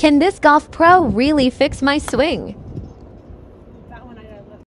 Can this Golf Pro really fix my swing?